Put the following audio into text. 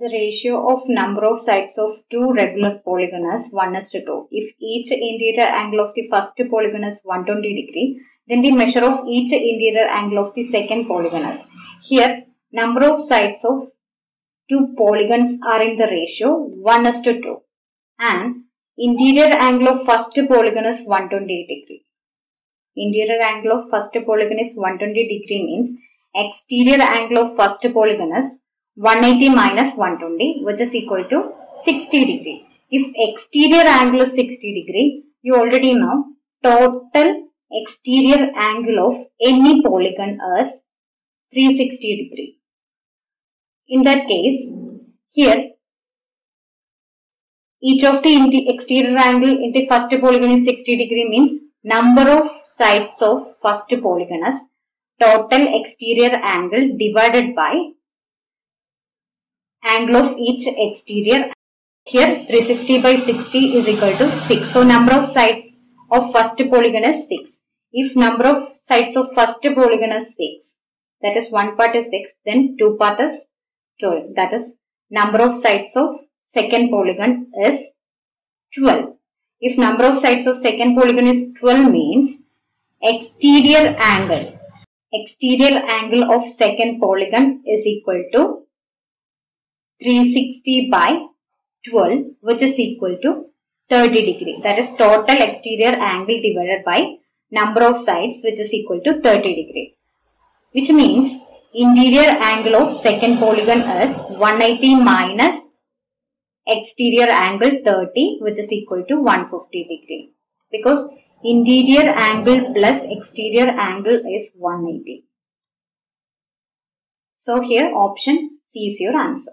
the ratio of number of sides of two regular polygon is 1 is to 2. If each interior angle of the first polygon is 120 degree, then the measure of each interior angle of the second polygon is. Here, number of sides of two polygons are in the ratio 1 is to 2. And interior angle of first polygon is 120 degree. Interior angle of first polygon is 120 degree means exterior angle of first polygon is 180 minus 120 which is equal to 60 degree. If exterior angle is 60 degree, you already know total exterior angle of any polygon is 360 degree. In that case, here each of the exterior angle in the first polygon is 60 degree means number of sides of first polygon is total exterior angle divided by angle of each exterior. Here 360 by 60 is equal to 6. So number of sides of first polygon is 6. If number of sides of first polygon is 6, that is one part is 6, then two part is 12. That is number of sides of second polygon is 12. If number of sides of second polygon is 12 means exterior angle. Exterior angle of second polygon is equal to 360 by 12 which is equal to 30 degree. That is total exterior angle divided by number of sides which is equal to 30 degree. Which means interior angle of second polygon is 180 minus exterior angle 30 which is equal to 150 degree. Because interior angle plus exterior angle is 180. So here option C is your answer.